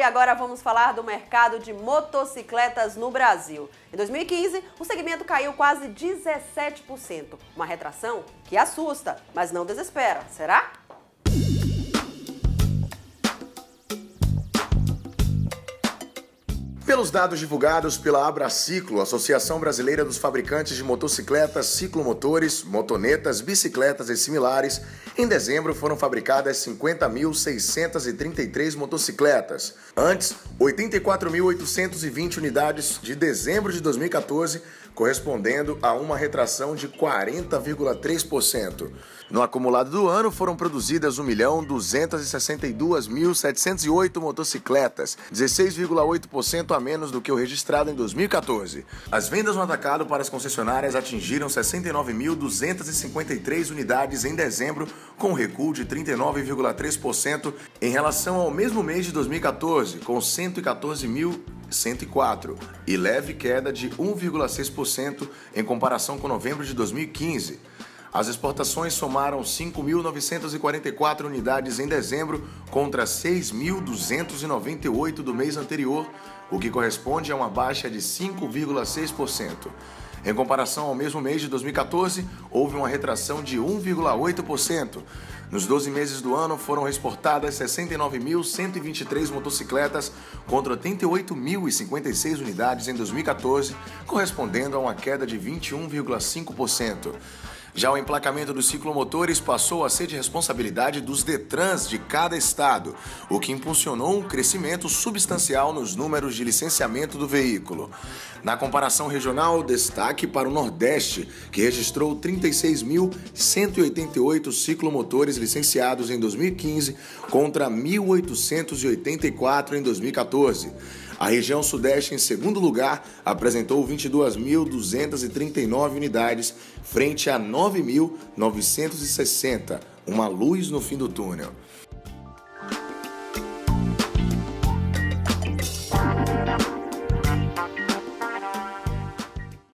E agora vamos falar do mercado de motocicletas no Brasil. Em 2015, o segmento caiu quase 17%, uma retração que assusta, mas não desespera. Será? Pelos dados divulgados pela Abraciclo, Associação Brasileira dos Fabricantes de Motocicletas, Ciclomotores, Motonetas, Bicicletas e similares, em dezembro foram fabricadas 50.633 motocicletas. Antes, 84.820 unidades de dezembro de 2014, correspondendo a uma retração de 40,3%. No acumulado do ano foram produzidas 1.262.708 motocicletas, 16,8% a menos do que o registrado em 2014. As vendas no atacado para as concessionárias atingiram 69.253 unidades em dezembro, com recuo de 39,3% em relação ao mesmo mês de 2014, com 114.104, e leve queda de 1,6% em comparação com novembro de 2015. As exportações somaram 5.944 unidades em dezembro contra 6.298 do mês anterior, o que corresponde a uma baixa de 5,6%. Em comparação ao mesmo mês de 2014, houve uma retração de 1,8%. Nos 12 meses do ano foram exportadas 69.123 motocicletas contra 88.056 unidades em 2014, correspondendo a uma queda de 21,5%. Já o emplacamento dos ciclomotores passou a ser de responsabilidade dos Detrans de cada estado, o que impulsionou um crescimento substancial nos números de licenciamento do veículo. Na comparação regional, destaque para o Nordeste, que registrou 36.188 ciclomotores licenciados em 2015 contra 1.884 em 2014. A região Sudeste, em segundo lugar, apresentou 22.239 unidades, frente a 9.960, uma luz no fim do túnel.